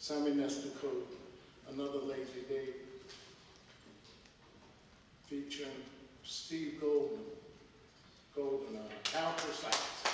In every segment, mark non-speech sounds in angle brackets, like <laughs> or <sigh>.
Sammy Nestico, Another Lazy Day, featuring Steve Golden, Golden on uh, sax.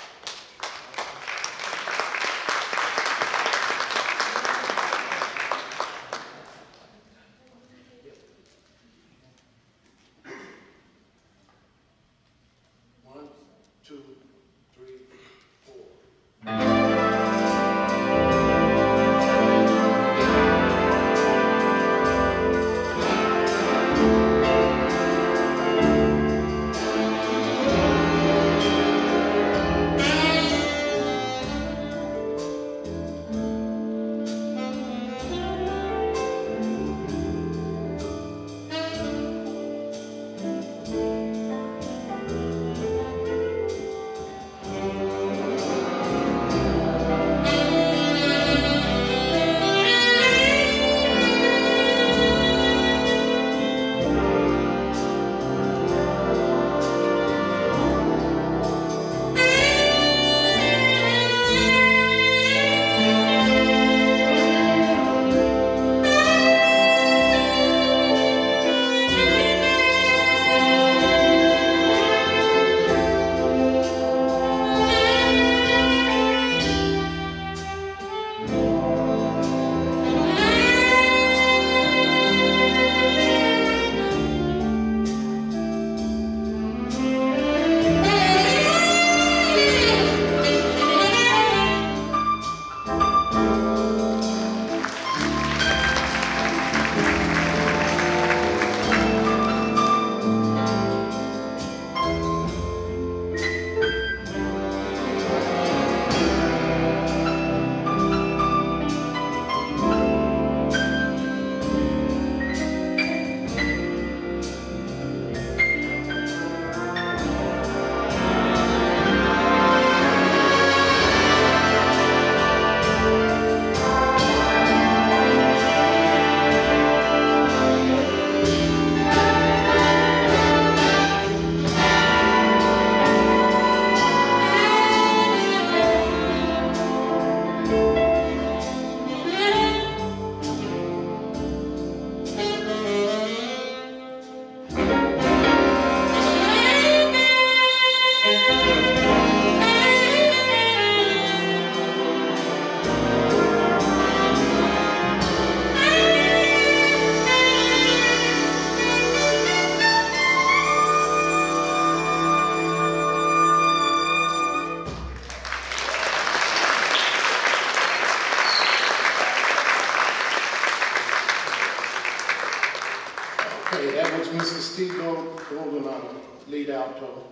Alto.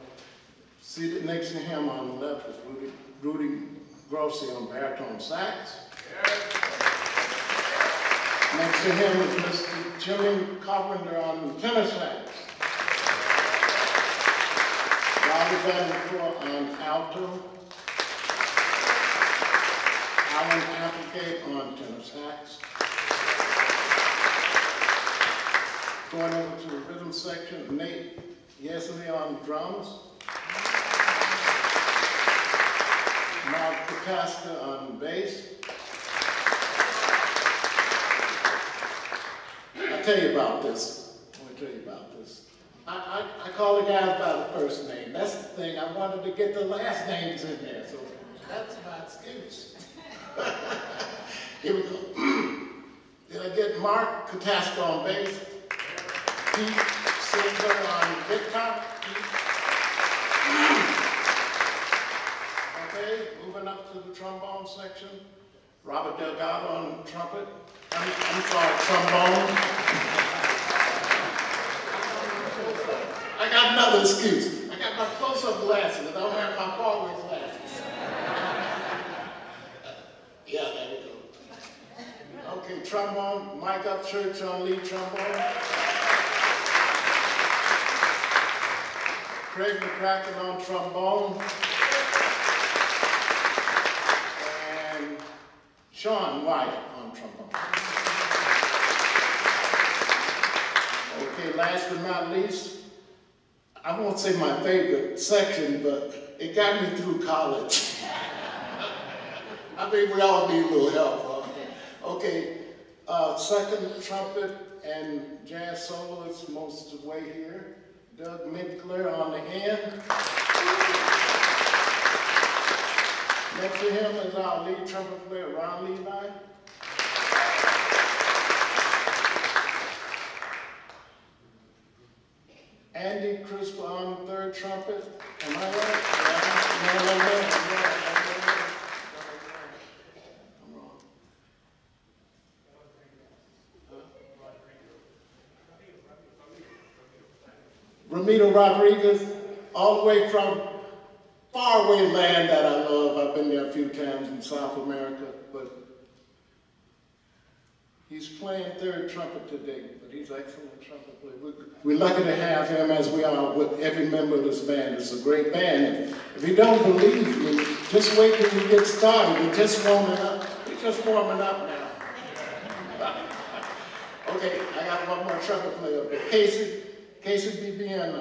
Seated next to him on the left is Rudy, Rudy Grossi on baritone sax. Next to him is Mr. Jimmy Carpenter on tenor sax. Robbie Van on alto. Alan Applegate on tenor sax. Going over to the rhythm section, Nate Yesley on drums. Mark Picasta on bass. I'll tell you about this. I want to tell you about this. I, I, I call the guys by the first name. That's the thing. I wanted to get the last names in there, so that's my excuse. <laughs> Here we go. <clears throat> Did I get Mark Catasco on bass? Pete Silver on guitar. Okay, moving up to the trombone section. Robert Delgado on trumpet. I'm, I'm sorry, trombone. I got another excuse. I got my close-up glasses. I don't have my forward glasses. yeah, there we go. Okay, trombone, Mike Upchurch on lead trombone. Craig McCracken on trombone. And Sean Wyatt on trombone. Okay, last but not least, I won't say my favorite section, but it got me through college. <laughs> I think we all need a little help. Huh? Okay, uh, second trumpet and jazz soloist most of the way here. Doug Midgler on the end. Next to him is our lead trumpet player, Ron Levi. Andy Crisp on third trumpet. Am I right? Yeah. No, no, no, no, I'm wrong. Ramiro Rodriguez, all the way from faraway land that I love. I've been there a few times in South America, but he's playing third trumpet today, but he's excellent trumpet player. We're lucky to have him as we are with every member of this band. It's a great band. If, you don't believe me, just wait till we get started. We're just warming up. We're just warming up now. <laughs> okay, I got one more trumpet player, Casey, Casey BBN.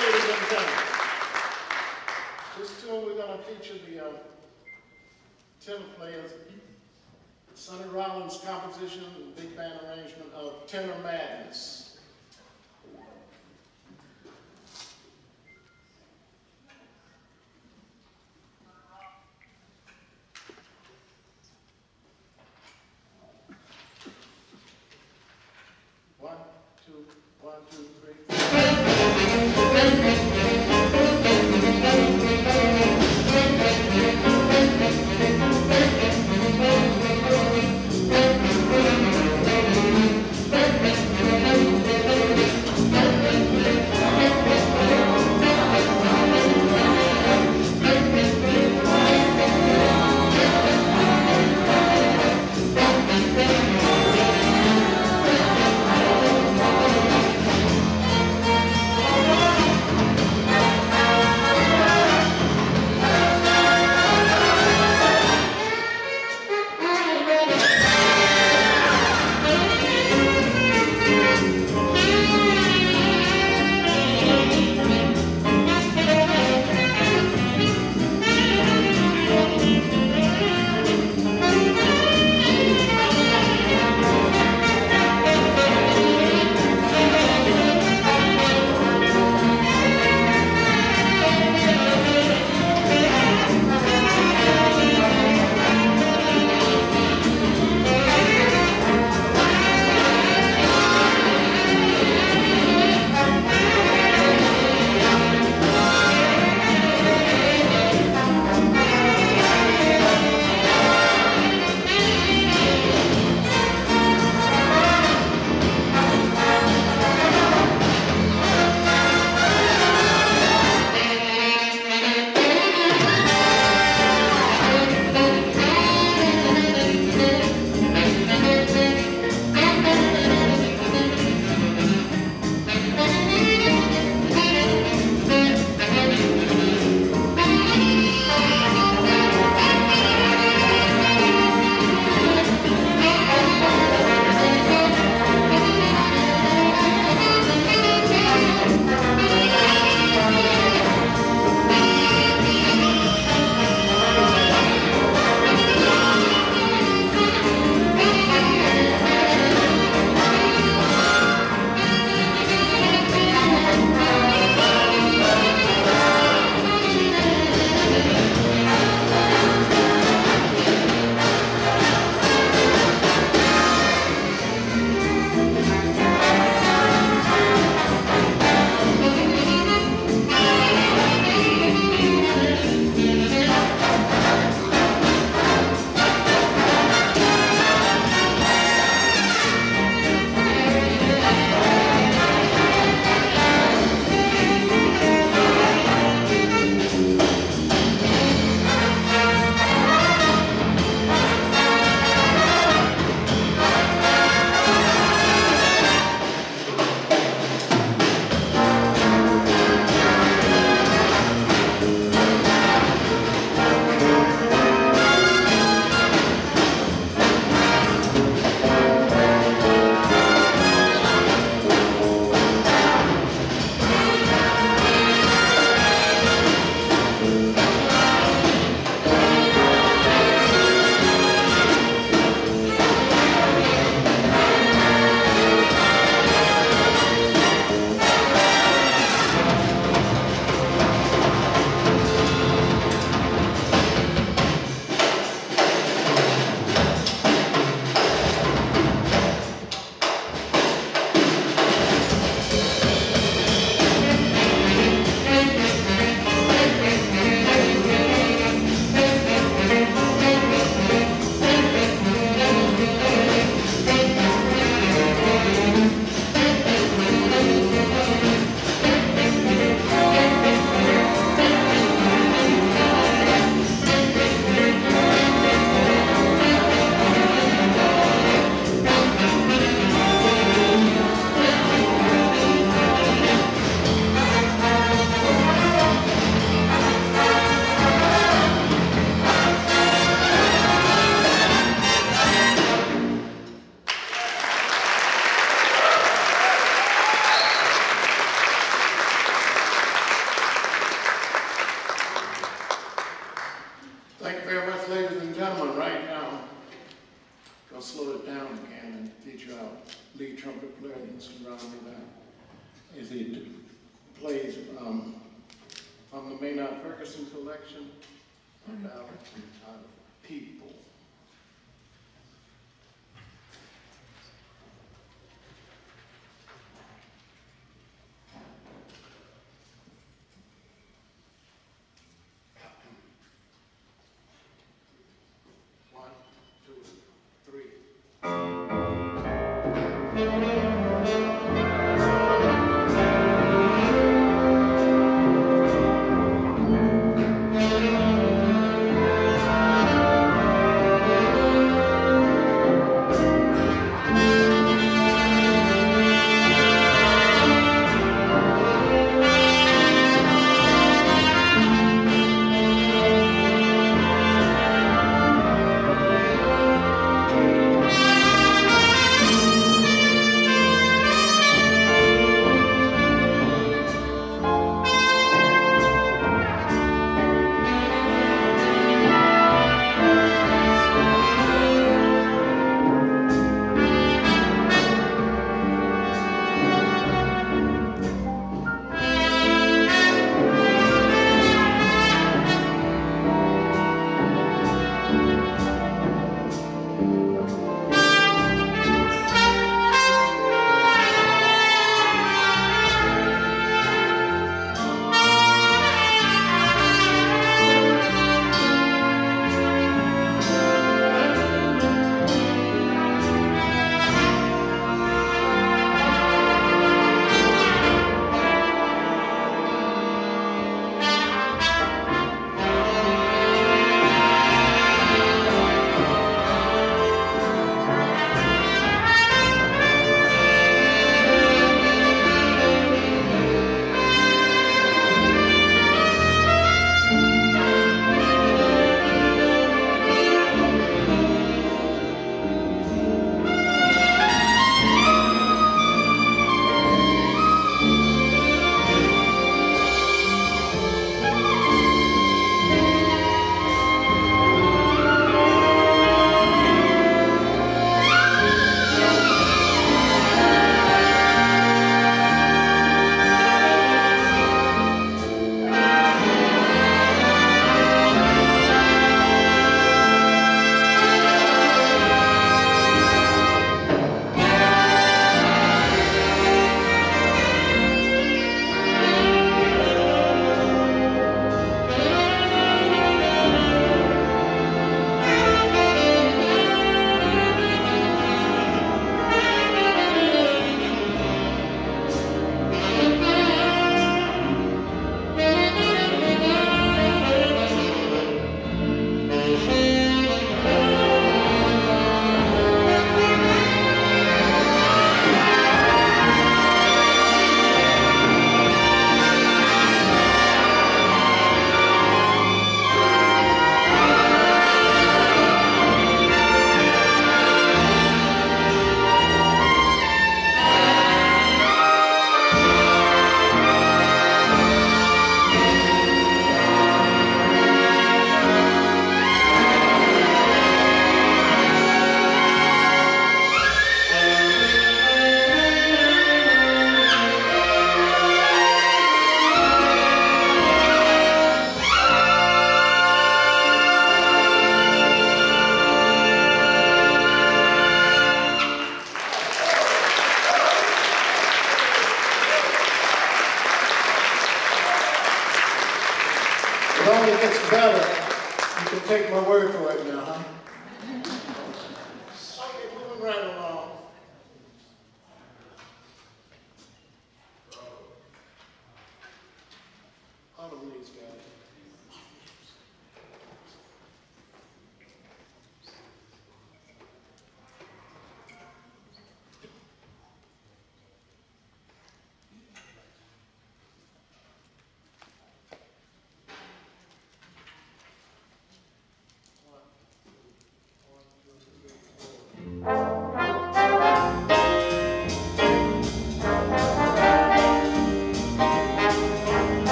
Ladies and gentlemen, this tour we're going to feature the uh, tenor players, Sonny Rollins' composition and big band arrangement of Tenor Madness.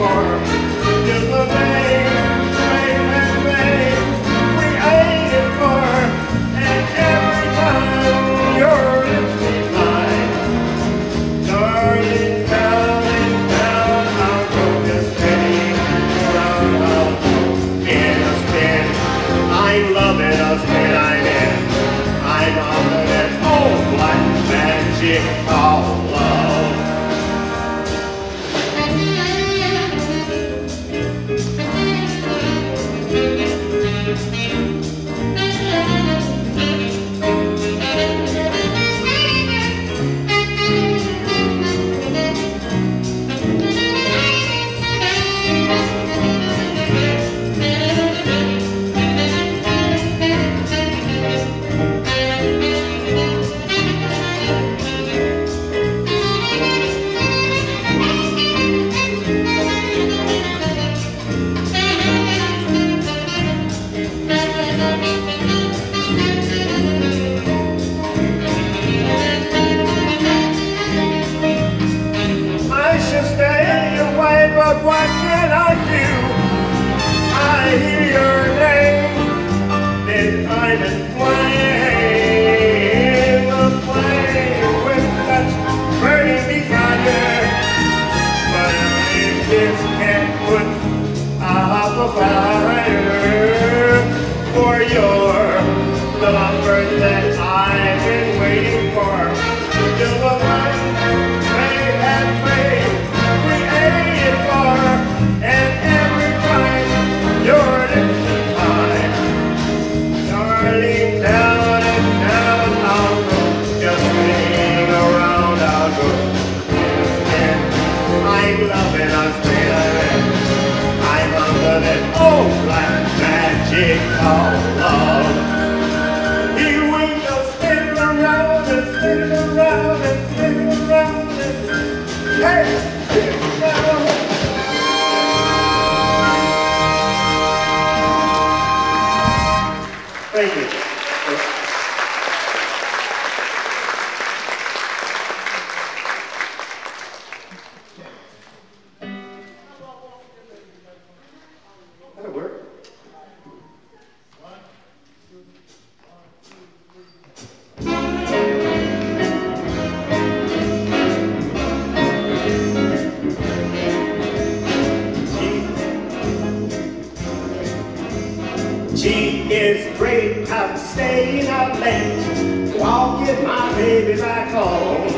Waiting baby back home.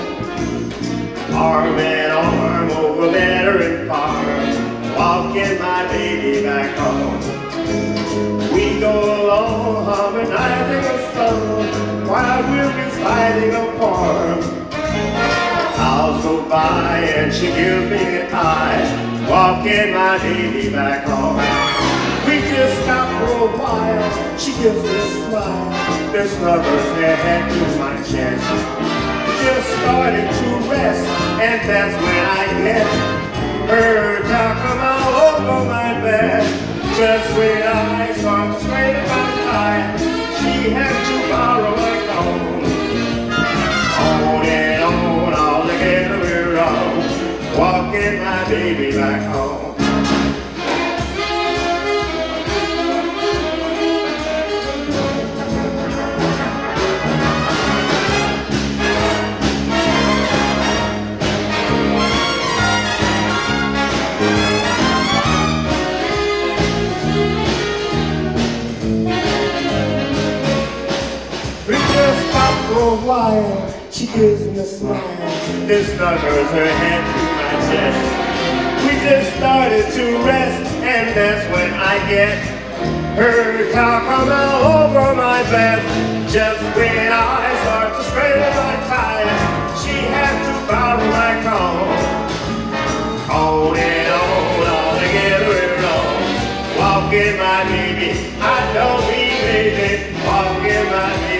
Arm in arm over Veteran Farm, walking my baby back home. We go along harmonizing a song while we're deciding a farm. Hours go by and she gives me a eye, walking my baby back home. We just stop for a while, she gives me a smile, this her head to my chest. Just started to rest, and that's when I get her talking all over my bed. Just when I start straight about time, she had to borrow a comb. On and on, all together we're on, walking my baby back home. While. She gives me a smile. This snuggles her head to my chest. We just started to rest, and that's when I get her all over my bed. Just when I start to straighten my tie, she had to borrow my comb. On and on, all together and on. Walking my baby, I don't mean baby, walking my baby.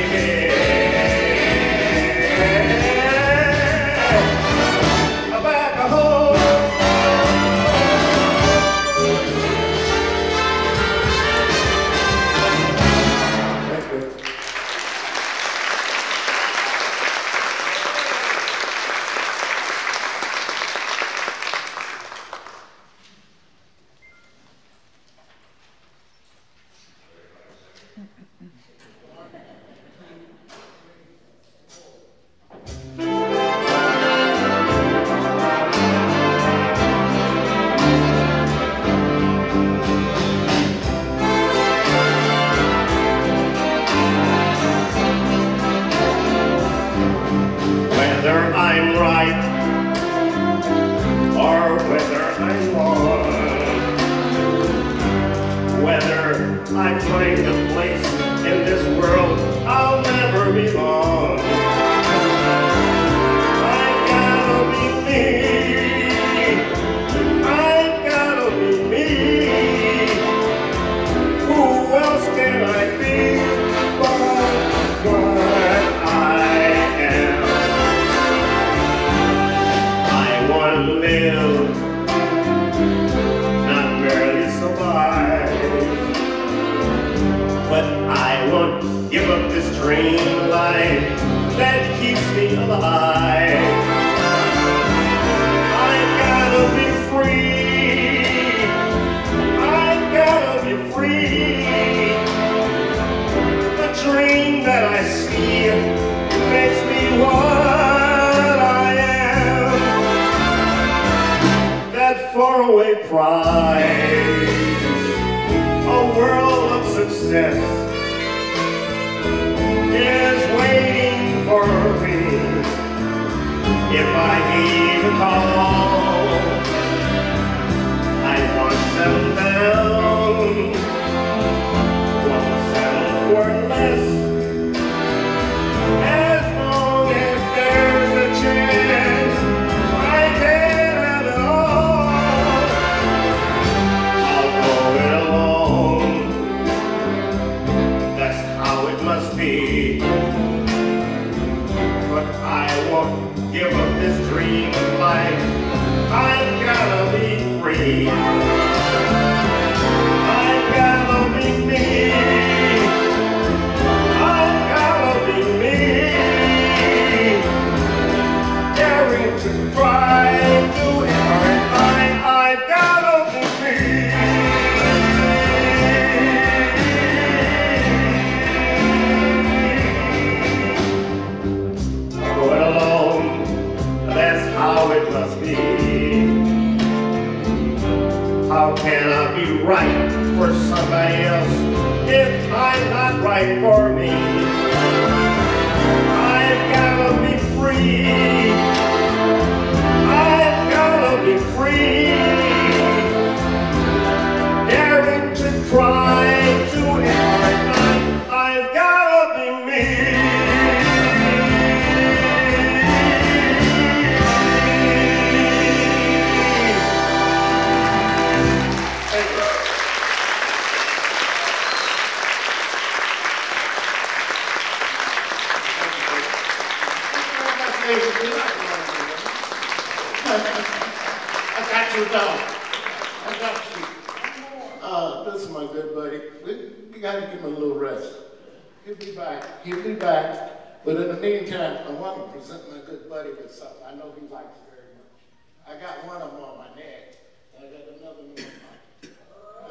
To my good buddy with something I know he likes very much. I got one of them on my neck. and I got another one on my.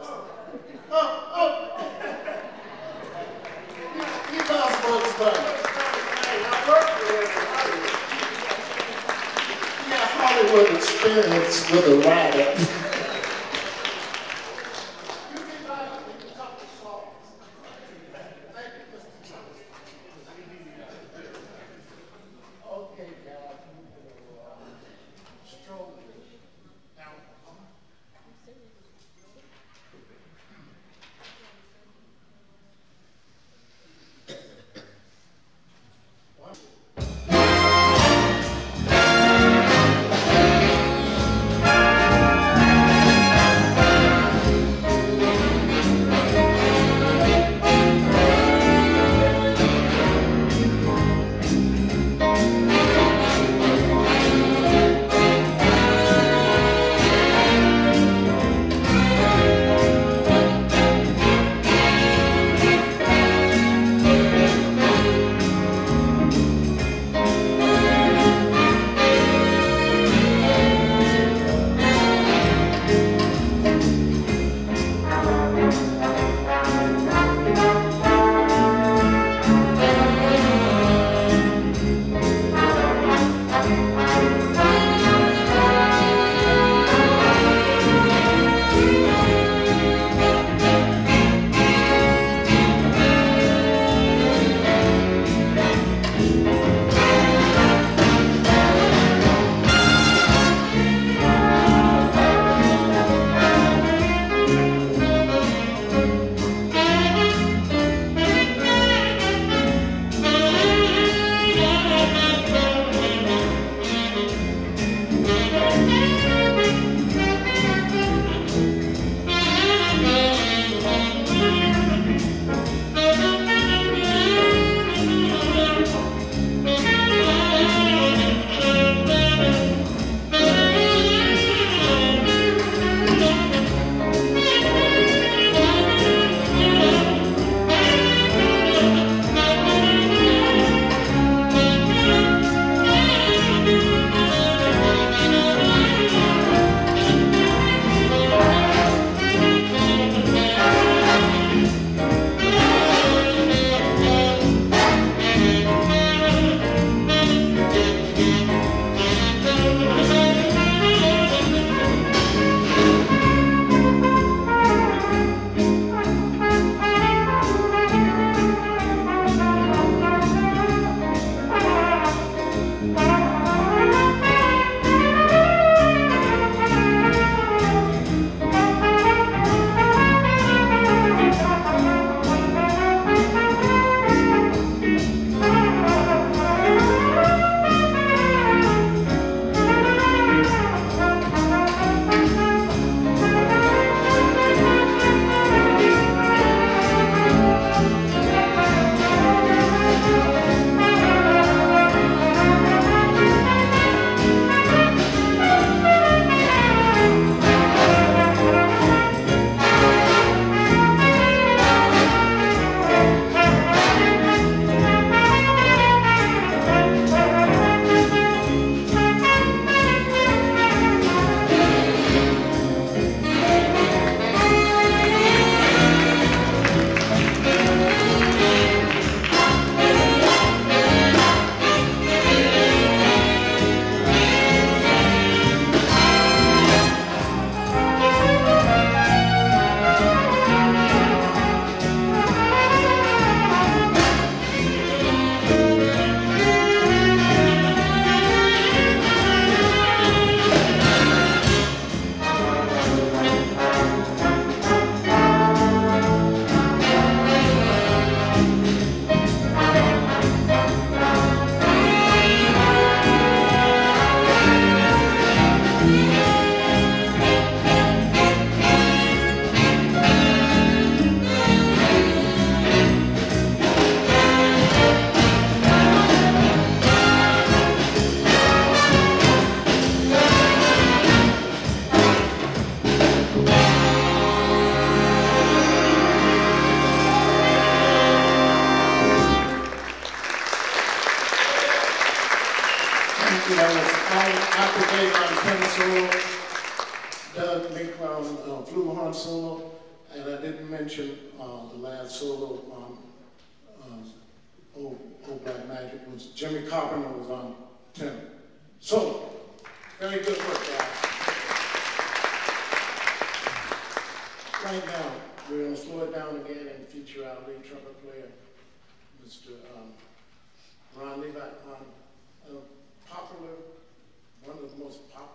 <laughs> Oh, oh! He, he loves Bugs Bunny. Has Hollywood experience with a rabbit.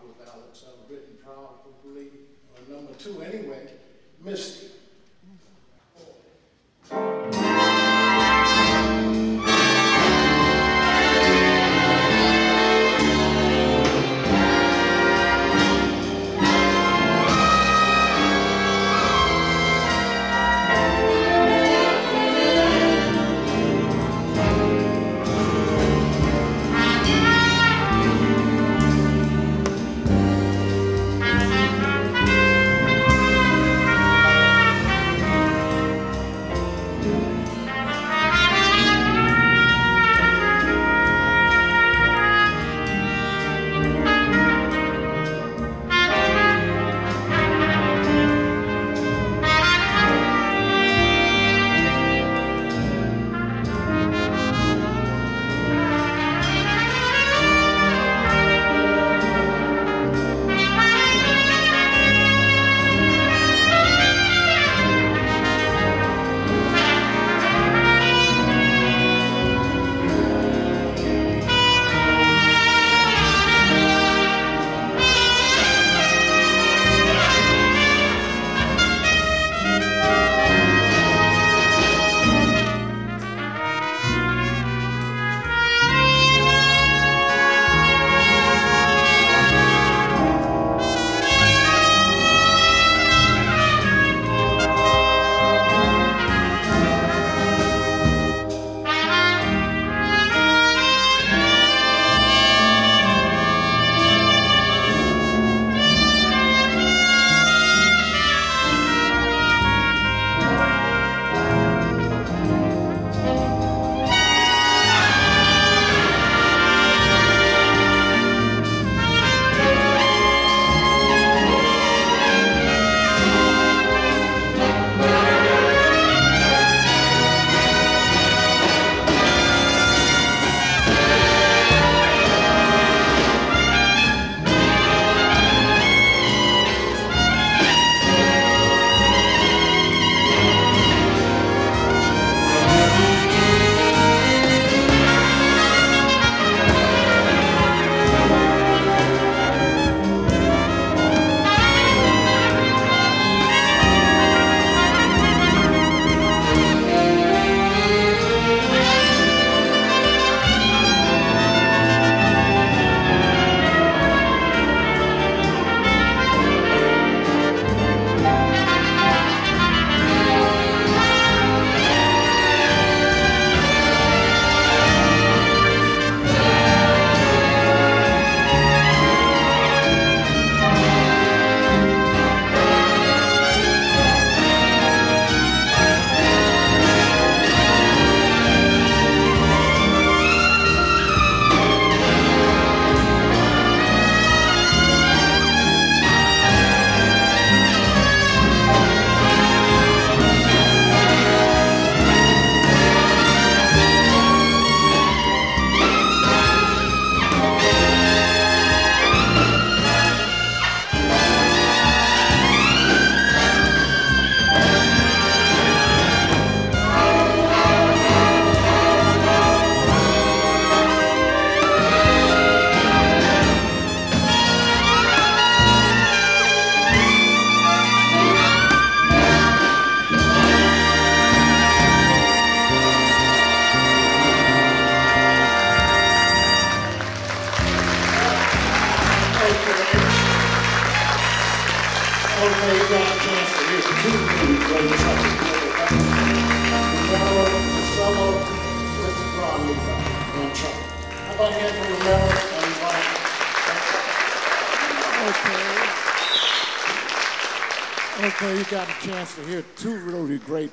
Bible ballots I've written probably, number two anyway, Misty.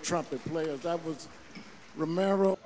trumpet players. That was Romero.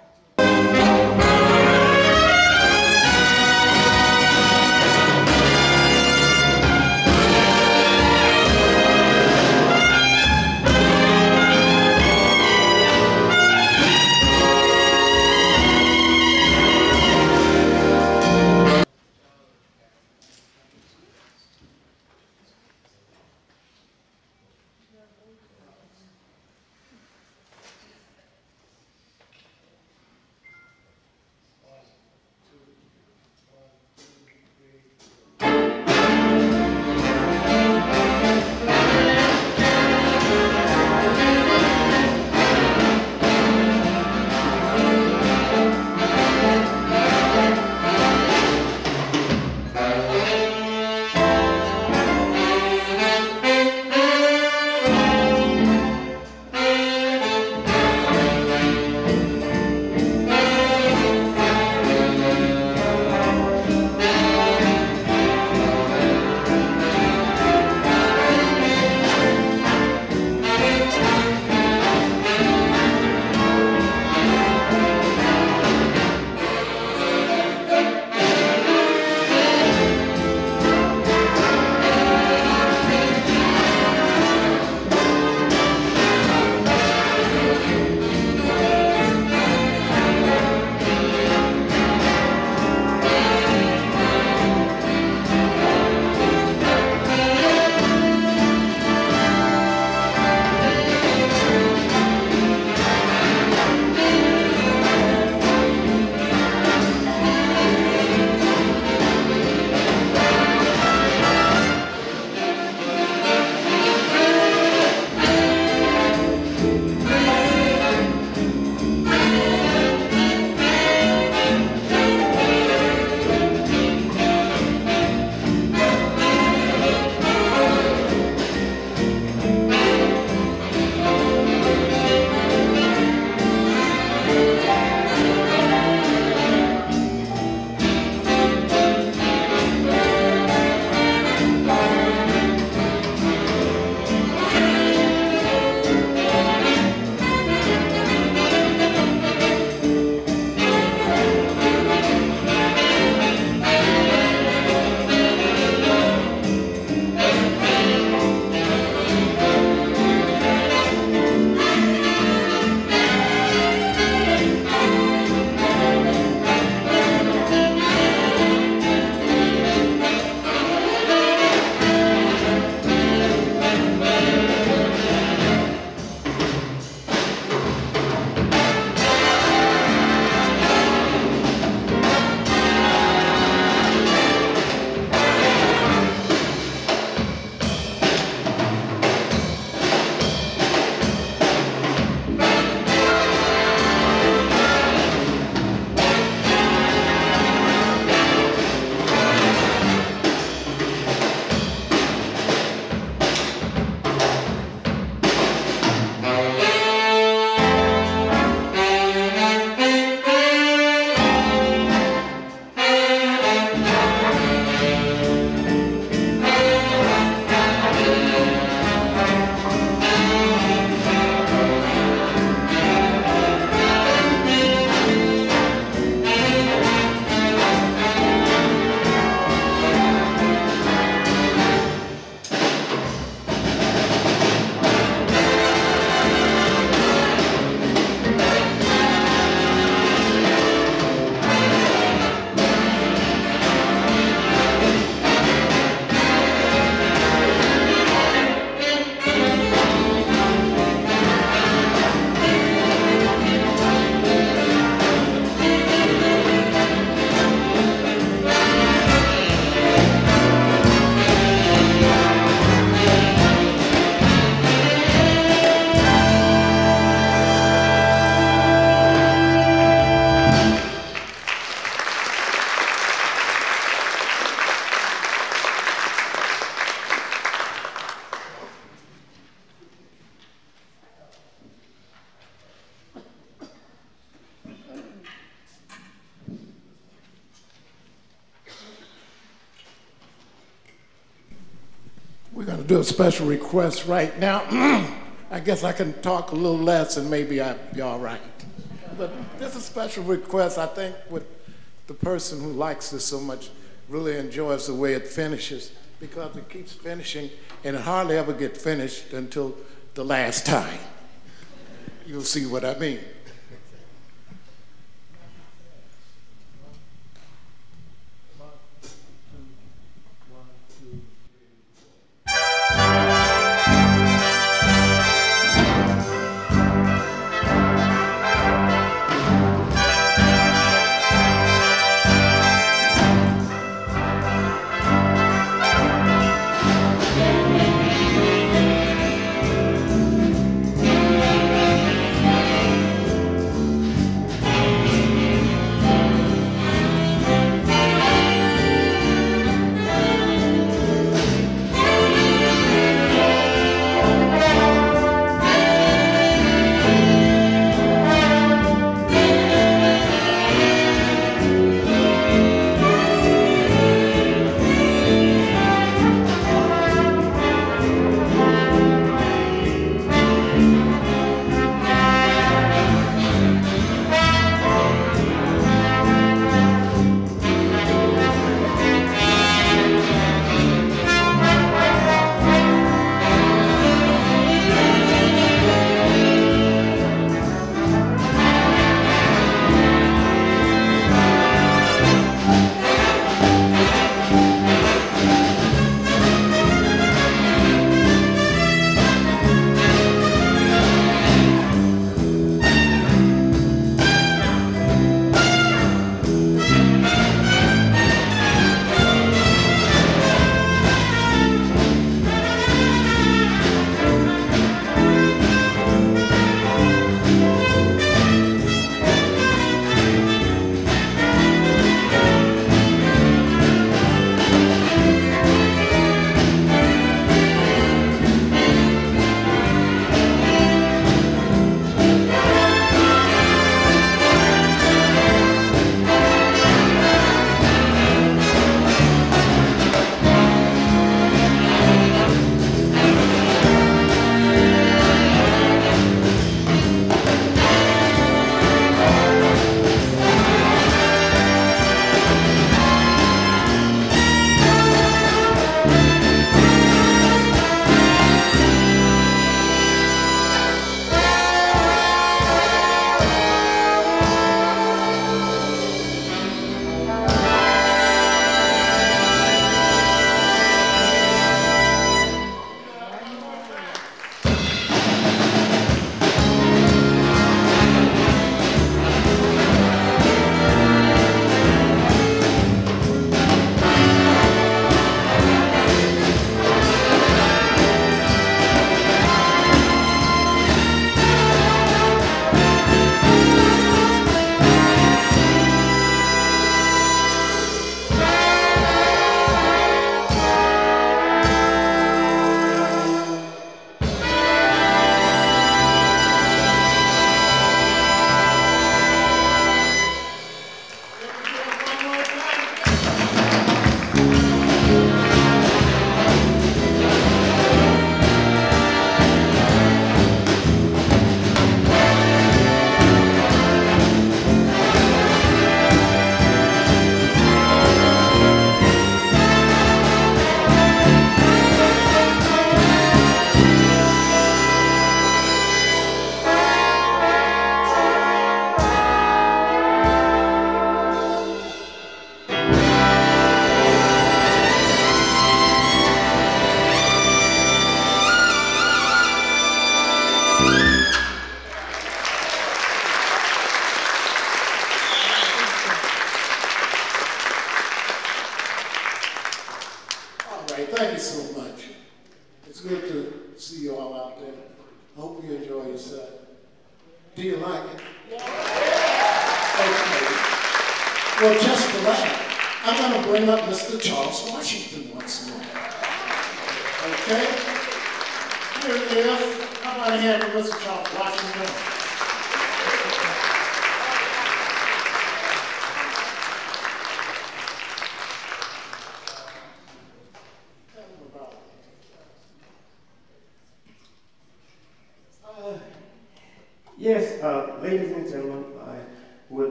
Do a special request right now. <clears throat> I guess I can talk a little less and maybe I'll be all right. But this is a special request. I think with the person who likes this so much really enjoys the way it finishes because it keeps finishing and it hardly ever gets finished until the last time. You'll see what I mean.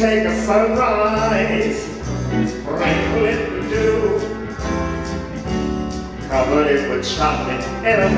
take a sunrise. Sprinkle it with dew Covered it with chocolate and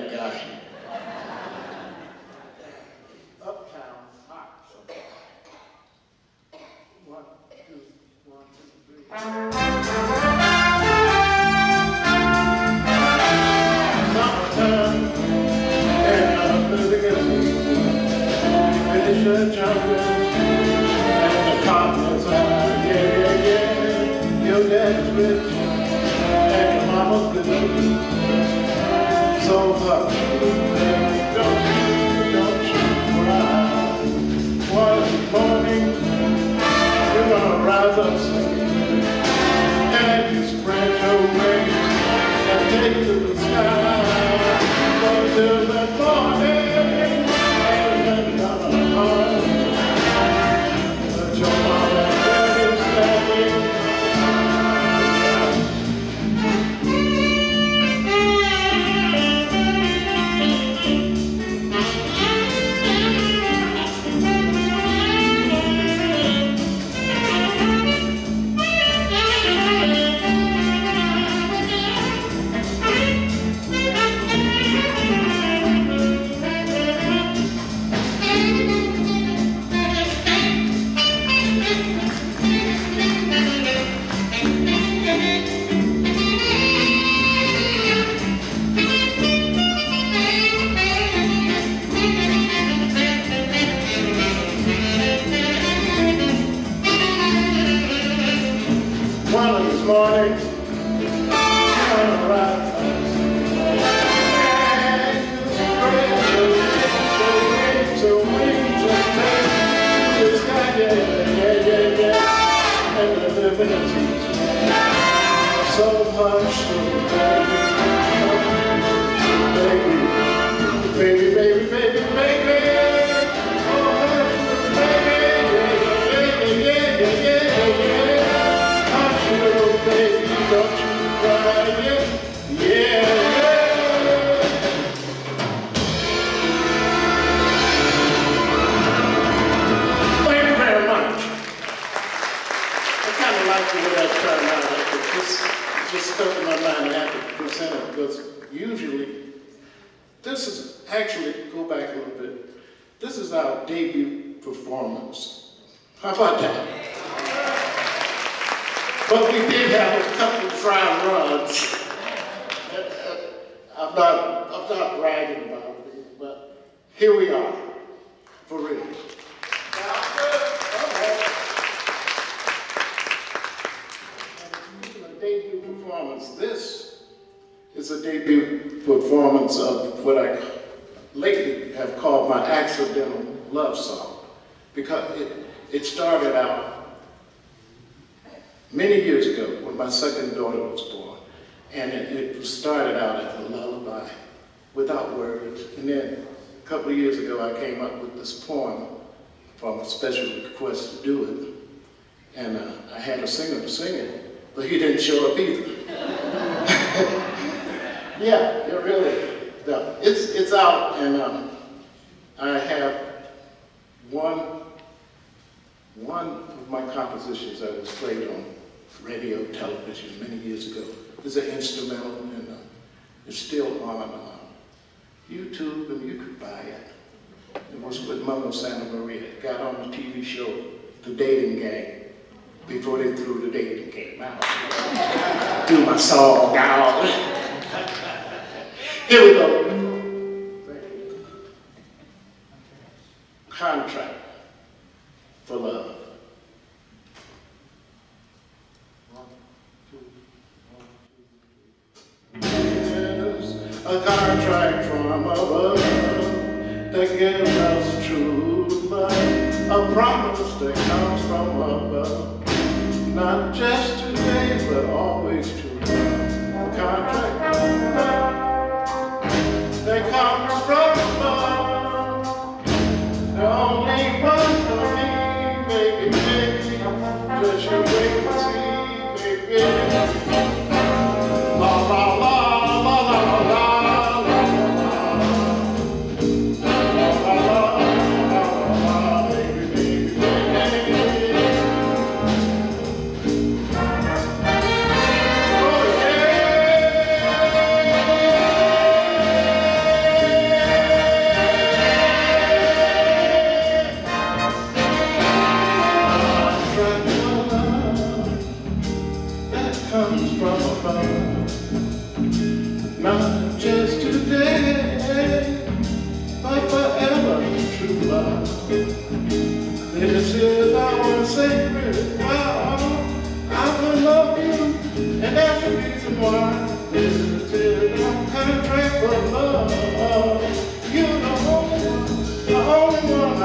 that guy. Performance. This is a debut performance of what I lately have called my accidental love song. Because it, it started out many years ago when my second daughter was born. And it, it started out as a lullaby without words. And then a couple of years ago, I came up with this poem from a special request to do it. And uh, I had a singer to sing it, but he didn't show up either. Yeah, it really, no, it's, it's out and um, I have one, one of my compositions that was played on radio, television many years ago. It's an instrumental and uh, it's still on uh, YouTube and you could buy it. It was with Mongo Santamaria. It got on the TV show, The Dating Game, before they threw the dating game out. <laughs> Do my song out. <laughs> Here we go. Contract for love. A contract from above that gives us true love, a promise that comes from above, not just today but always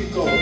Steve